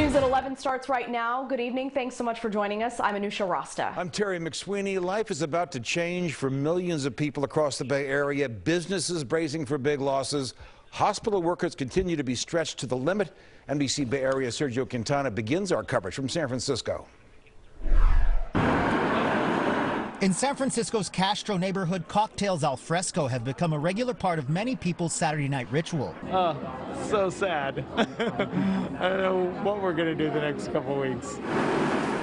news at 11 starts right now. Good evening. Thanks so much for joining us. I'm Anoushah Rasta. I'm Terry McSweeney. Life is about to change for millions of people across the Bay Area. Businesses bracing for big losses. Hospital workers continue to be stretched to the limit. NBC Bay Area Sergio Quintana begins our coverage from San Francisco. In San Francisco's Castro neighborhood, cocktails al fresco have become a regular part of many people's Saturday night ritual. Oh, so sad. I don't know what we're going to do the next couple weeks.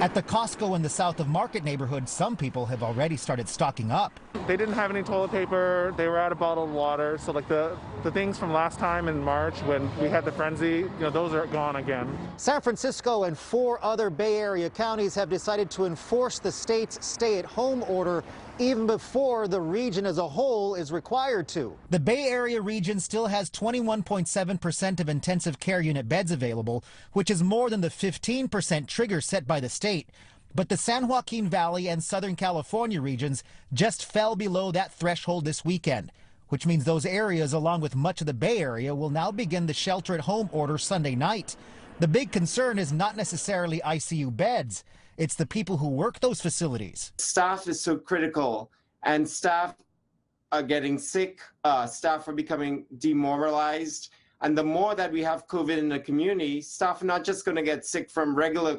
At the Costco in the South of Market neighborhood, some people have already started stocking up. They didn't have any toilet paper. They were out of bottled water. So like the, the things from last time in March when we had the frenzy, you know, those are gone again. San Francisco and four other Bay Area counties have decided to enforce the state's stay-at-home order even before the region as a whole is required to. The Bay Area region still has 21.7% of intensive care unit beds available, which is more than the 15% trigger set by the state. But the San Joaquin Valley and Southern California regions just fell below that threshold this weekend, which means those areas, along with much of the Bay Area, will now begin the shelter at home order Sunday night. The big concern is not necessarily ICU beds. It's the people who work those facilities. Staff is so critical, and staff are getting sick. Uh, staff are becoming demoralized. And the more that we have COVID in the community, staff are not just going to get sick from regular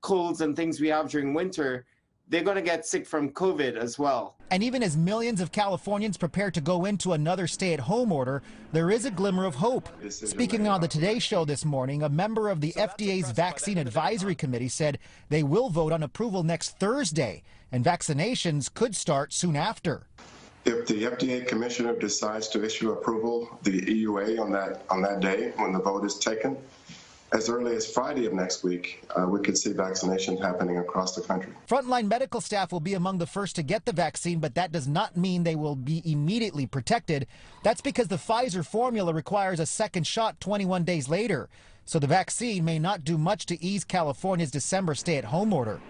colds and things we have during winter, they're going to get sick from COVID as well. And even as millions of Californians prepare to go into another stay at home order, there is a glimmer of hope. Speaking on the Today Show this morning, a member of the FDA's Vaccine Advisory Committee said they will vote on approval next Thursday, and vaccinations could start soon after. If the FDA commissioner decides to issue approval, the EUA on that on that day when the vote is taken, as early as Friday of next week, uh, we could see vaccinations happening across the country. Frontline medical staff will be among the first to get the vaccine, but that does not mean they will be immediately protected. That's because the Pfizer formula requires a second shot 21 days later. So the vaccine may not do much to ease California's December stay at home order.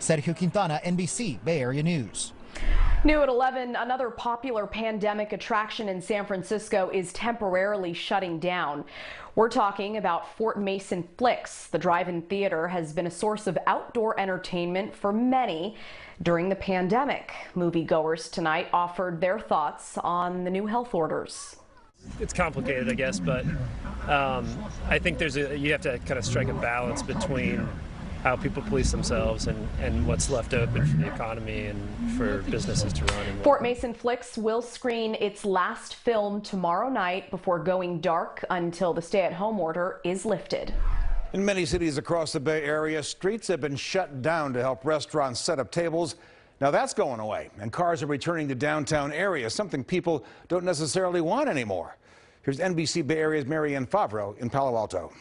Sergio Quintana, NBC, Bay Area News. New at 11, another popular pandemic attraction in San Francisco is temporarily shutting down. We're talking about Fort Mason Flicks. The drive-in theater has been a source of outdoor entertainment for many during the pandemic. Moviegoers tonight offered their thoughts on the new health orders. It's complicated, I guess, but um, I think there's a you have to kind of strike a balance between how people police themselves and, and what's left open for the economy and for businesses to run. Fort Mason Flicks will screen its last film tomorrow night before going dark until the stay-at-home order is lifted. In many cities across the Bay Area, streets have been shut down to help restaurants set up tables. Now that's going away, and cars are returning to downtown areas, something people don't necessarily want anymore. Here's NBC Bay Area's Marianne Favro in Palo Alto.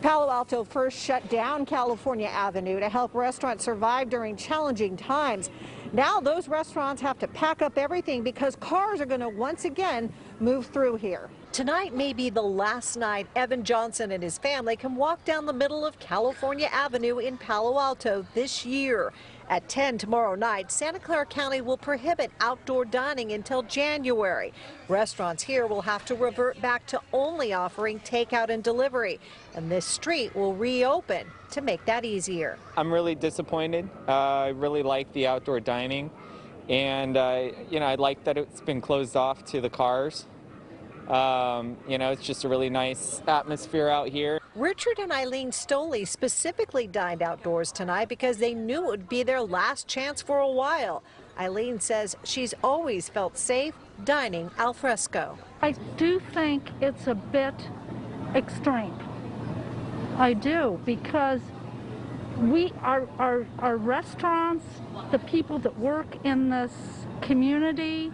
Palo Alto first shut down California Avenue to help restaurants survive during challenging times. Now those restaurants have to pack up everything because cars are going to once again move through here. Tonight may be the last night Evan Johnson and his family can walk down the middle of California Avenue in Palo Alto this year. At 10 tomorrow night, Santa Clara County will prohibit outdoor dining until January. Restaurants here will have to revert back to only offering takeout and delivery, and this street will reopen to make that easier. I'm really disappointed. Uh, I really like the outdoor dining, and uh, you know I like that it's been closed off to the cars. Um, you know, it's just a really nice atmosphere out here. Richard and Eileen Stoley specifically dined outdoors tonight because they knew it would be their last chance for a while. Eileen says she's always felt safe dining al fresco. I do think it's a bit extreme. I do because we our, our, our restaurants, the people that work in this community,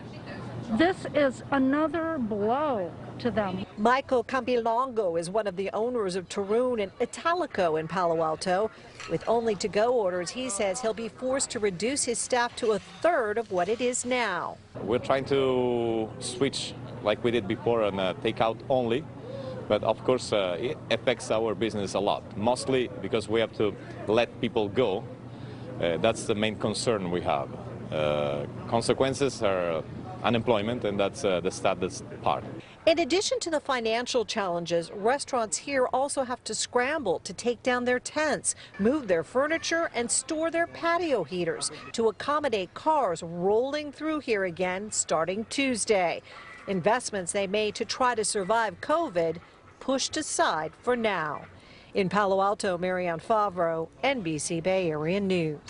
this is another blow to them. Michael Campilongo is one of the owners of Terun and Italico in Palo Alto. With only to-go orders, he says he'll be forced to reduce his staff to a third of what it is now. We're trying to switch like we did before on uh, takeout only. But of course, uh, it affects our business a lot, mostly because we have to let people go. Uh, that's the main concern we have. Uh, consequences are unemployment, and that's uh, the saddest part. In addition to the financial challenges, restaurants here also have to scramble to take down their tents, move their furniture, and store their patio heaters to accommodate cars rolling through here again starting Tuesday. Investments they made to try to survive COVID pushed aside for now. In Palo Alto, Marianne Favro, NBC Bay Area News.